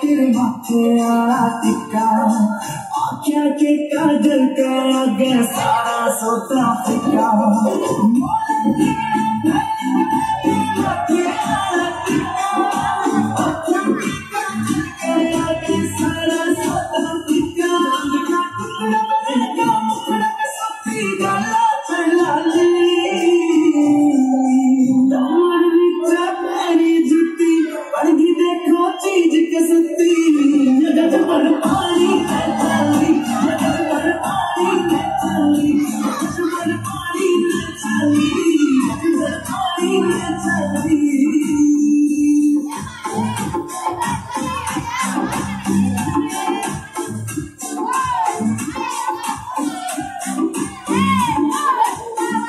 तेरे माथे टिक्का आख्या के काजल का आगे सारा सोता फिका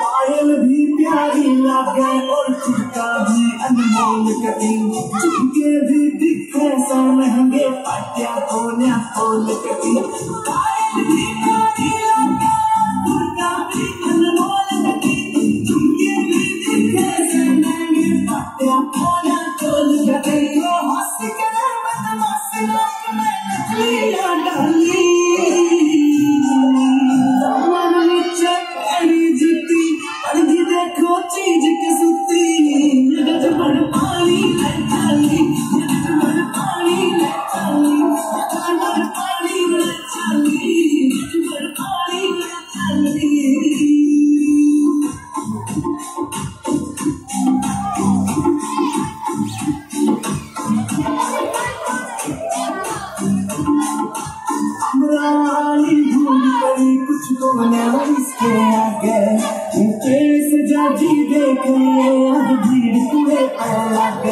पायल भी प्यारी लागे और चुटका भी अनमोल सो महँगे पाटिया पायल भी प्यारी लागे चुटका अमरानी भूल गई कुछ तो इसके आगे। ऊँचे से जाजी देखे अब भीड़ पूरे पे